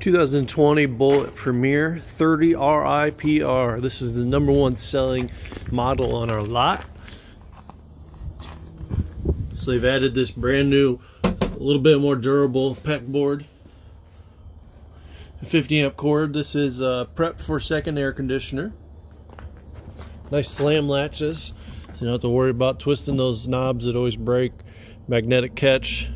2020 Bullet Premier 30 RIPR. This is the number one selling model on our lot. So they've added this brand new, a little bit more durable PEX board. 50 amp cord. This is uh, prepped for second air conditioner. Nice slam latches. So you don't have to worry about twisting those knobs that always break. Magnetic catch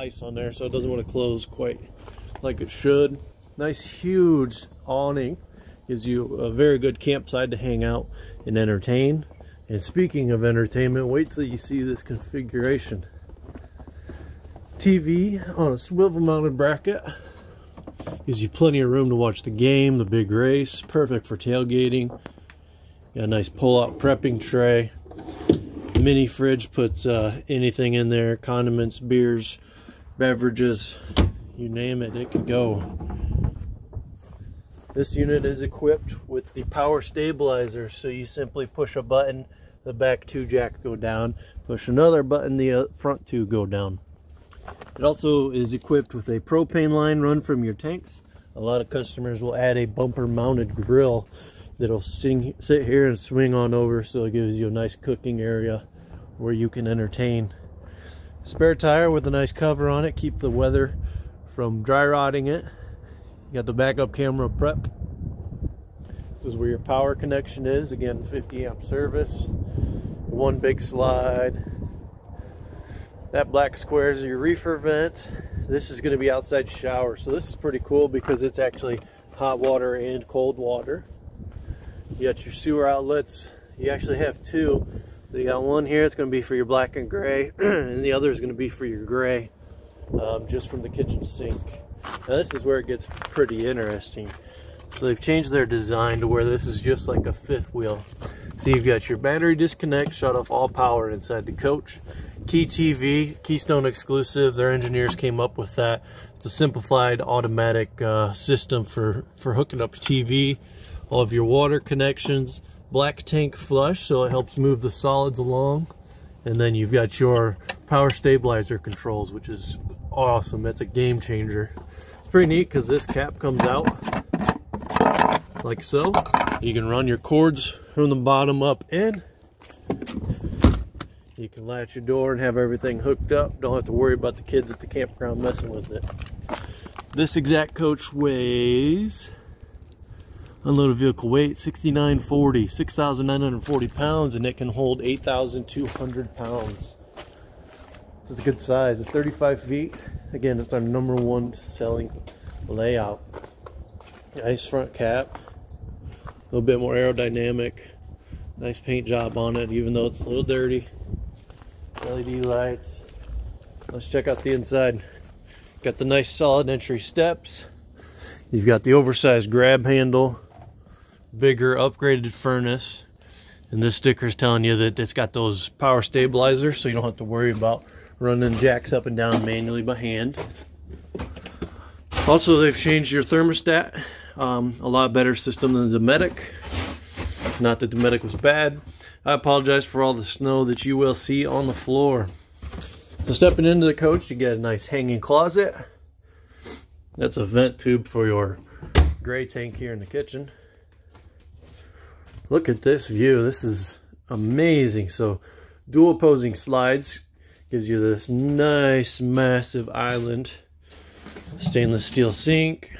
ice on there so it doesn't want to close quite like it should. Nice huge awning gives you a very good campsite to hang out and entertain. And speaking of entertainment, wait till you see this configuration. TV on a swivel mounted bracket. Gives you plenty of room to watch the game, the big race. Perfect for tailgating. Got a nice pull-out prepping tray. Mini fridge puts uh, anything in there, condiments, beers, beverages, you name it, it could go. This unit is equipped with the power stabilizer, so you simply push a button, the back two jacks go down, push another button, the uh, front two go down. It also is equipped with a propane line run from your tanks. A lot of customers will add a bumper mounted grill that'll sing, sit here and swing on over so it gives you a nice cooking area where you can entertain Spare tire with a nice cover on it, keep the weather from dry rotting it. You got the backup camera prep. This is where your power connection is. Again, 50 amp service. One big slide. That black square is your reefer vent. This is going to be outside shower. So this is pretty cool because it's actually hot water and cold water. You got your sewer outlets. You actually have two so you got one here, it's going to be for your black and gray, and the other is going to be for your gray, um, just from the kitchen sink. Now this is where it gets pretty interesting. So they've changed their design to where this is just like a fifth wheel. So you've got your battery disconnect, shut off all power inside the coach. Key TV, Keystone exclusive, their engineers came up with that. It's a simplified automatic uh, system for, for hooking up TV, all of your water connections, black tank flush so it helps move the solids along. And then you've got your power stabilizer controls which is awesome. That's a game changer. It's pretty neat because this cap comes out like so. You can run your cords from the bottom up in. You can latch your door and have everything hooked up. Don't have to worry about the kids at the campground messing with it. This exact coach weighs unloaded vehicle weight 6940 6,940 pounds and it can hold 8,200 pounds. It's a good size. It's 35 feet. Again it's our number one selling layout. Nice front cap a little bit more aerodynamic nice paint job on it even though it's a little dirty. LED lights. Let's check out the inside. Got the nice solid entry steps. You've got the oversized grab handle bigger upgraded furnace. And this sticker is telling you that it's got those power stabilizers so you don't have to worry about running jacks up and down manually by hand. Also they've changed your thermostat um, a lot better system than the Dometic. Not that the Dometic was bad. I apologize for all the snow that you will see on the floor. So stepping into the coach you get a nice hanging closet. That's a vent tube for your gray tank here in the kitchen Look at this view. This is amazing. So dual opposing slides gives you this nice massive island. Stainless steel sink.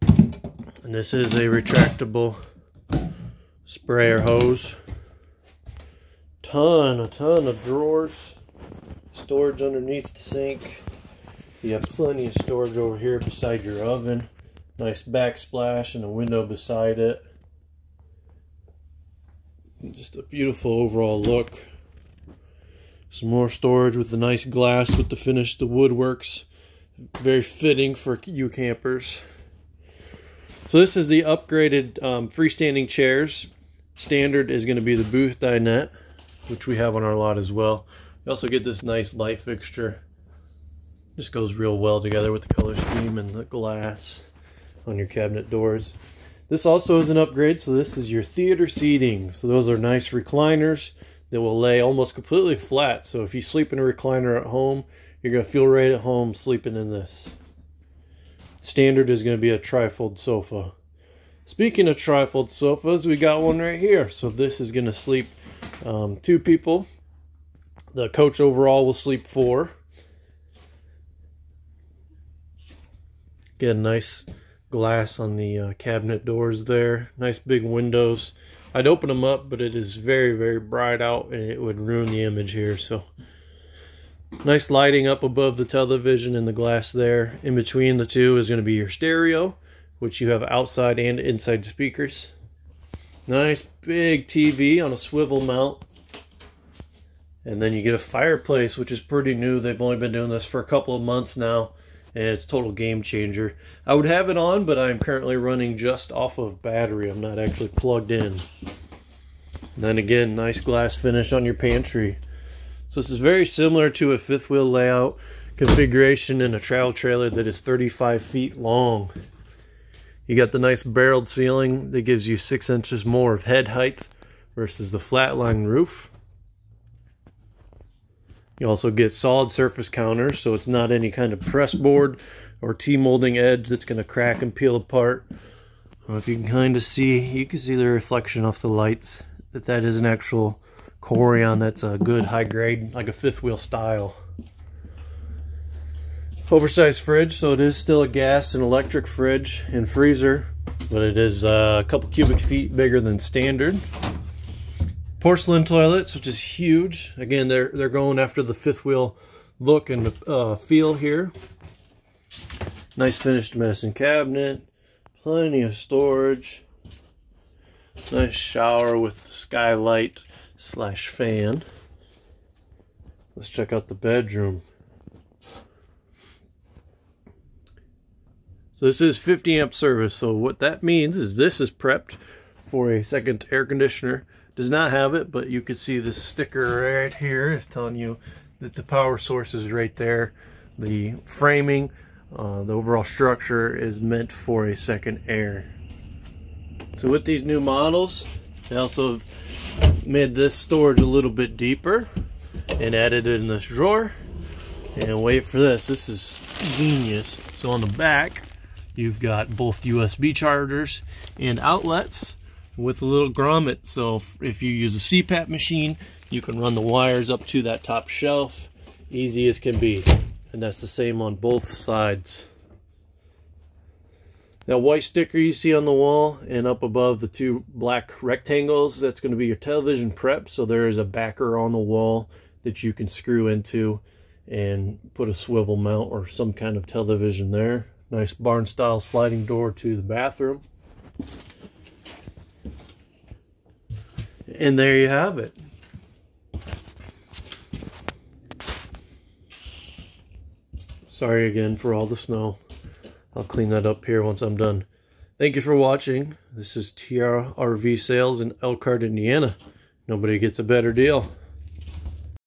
And this is a retractable sprayer hose. Ton, a ton of drawers. Storage underneath the sink. You have plenty of storage over here beside your oven. Nice backsplash and a window beside it. Just a beautiful overall look. Some more storage with the nice glass with the finish. The woodworks very fitting for you campers. So this is the upgraded um, freestanding chairs. Standard is going to be the booth dinette, which we have on our lot as well. You also get this nice light fixture. Just goes real well together with the color scheme and the glass on your cabinet doors. This also is an upgrade, so this is your theater seating. So those are nice recliners that will lay almost completely flat. So if you sleep in a recliner at home, You're going to feel right at home sleeping in this. Standard is going to be a trifold sofa. Speaking of trifold sofas, we got one right here. So this is going to sleep um, two people. The coach overall will sleep four. Get a nice glass on the uh, cabinet doors there. Nice big windows. I'd open them up, but it is very, very bright out and it would ruin the image here. So nice lighting up above the television and the glass there. In between the two is going to be your stereo, which you have outside and inside speakers. Nice big TV on a swivel mount. And then you get a fireplace, which is pretty new. They've only been doing this for a couple of months now and it's total game changer. I would have it on, but I'm currently running just off of battery. I'm not actually plugged in. And then again, nice glass finish on your pantry. So this is very similar to a fifth wheel layout configuration in a travel trailer that is 35 feet long. You got the nice barreled ceiling that gives you six inches more of head height versus the flatline roof. You also get solid surface counters, so it's not any kind of press board or T-molding edge that's going to crack and peel apart. if you can kind of see, you can see the reflection off the lights, that that is an actual Corian that's a good high grade, like a fifth wheel style. Oversized fridge, so it is still a gas and electric fridge and freezer, but it is uh, a couple cubic feet bigger than standard porcelain toilets, which is huge. Again, they're they're going after the fifth wheel look and uh, feel here. Nice finished medicine cabinet, plenty of storage. Nice shower with skylight slash fan. Let's check out the bedroom. So this is 50 amp service. So what that means is this is prepped for a second air conditioner does not have it, but you can see the sticker right here is telling you that the power source is right there. The framing, uh, the overall structure is meant for a second air. So with these new models, they also have made this storage a little bit deeper and added it in this drawer. And wait for this, this is genius. So on the back, you've got both USB chargers and outlets with a little grommet. So if you use a CPAP machine, you can run the wires up to that top shelf, easy as can be. And that's the same on both sides. That white sticker you see on the wall and up above the two black rectangles, that's going to be your television prep. So there is a backer on the wall that you can screw into and put a swivel mount or some kind of television there. Nice barn style sliding door to the bathroom. And there you have it. Sorry again for all the snow. I'll clean that up here once I'm done. Thank you for watching. This is TR RV Sales in Elkhart, Indiana. Nobody gets a better deal.